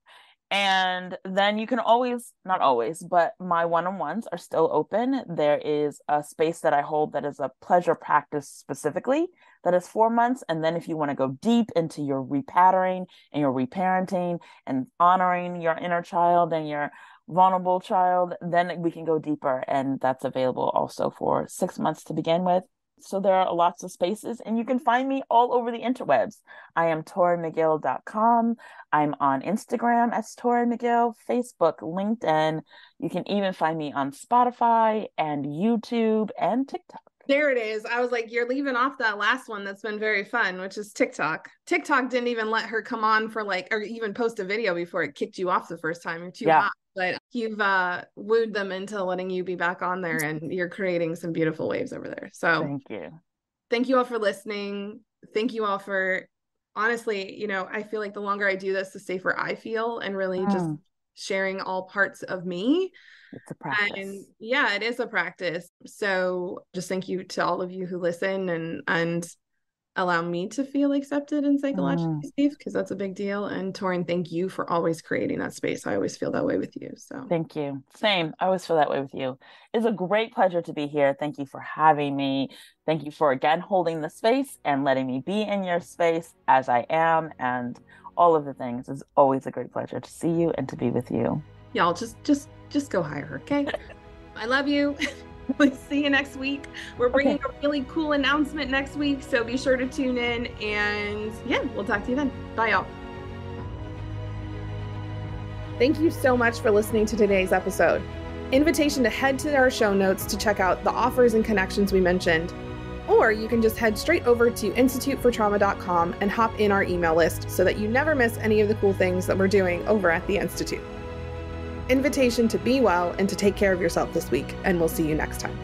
and then you can always, not always, but my one on ones are still open. There is a space that I hold that is a pleasure practice specifically that is four months. And then if you want to go deep into your repatterning and your reparenting and honoring your inner child and your vulnerable child, then we can go deeper. And that's available also for six months to begin with. So there are lots of spaces, and you can find me all over the interwebs. I am ToranMcGill.com. I'm on Instagram as Toran McGill, Facebook, LinkedIn. You can even find me on Spotify and YouTube and TikTok. There it is. I was like, you're leaving off that last one that's been very fun, which is TikTok. TikTok didn't even let her come on for like, or even post a video before it kicked you off the first time. You're too yeah. hot but you've uh, wooed them into letting you be back on there and you're creating some beautiful waves over there. So thank you. Thank you all for listening. Thank you all for honestly, you know, I feel like the longer I do this, the safer I feel and really mm. just sharing all parts of me. It's a practice. And yeah, it is a practice. So just thank you to all of you who listen and and allow me to feel accepted and psychologically mm. safe because that's a big deal. And Toran, thank you for always creating that space. I always feel that way with you. So thank you. Same. I always feel that way with you. It's a great pleasure to be here. Thank you for having me. Thank you for again holding the space and letting me be in your space as I am and all of the things. It's always a great pleasure to see you and to be with you. Y'all just just just go higher, okay? I love you. we'll see you next week. We're bringing okay. a really cool announcement next week, so be sure to tune in. And yeah, we'll talk to you then. Bye, y'all. Thank you so much for listening to today's episode. Invitation to head to our show notes to check out the offers and connections we mentioned. Or you can just head straight over to institutefortrauma.com and hop in our email list so that you never miss any of the cool things that we're doing over at the Institute invitation to be well and to take care of yourself this week, and we'll see you next time.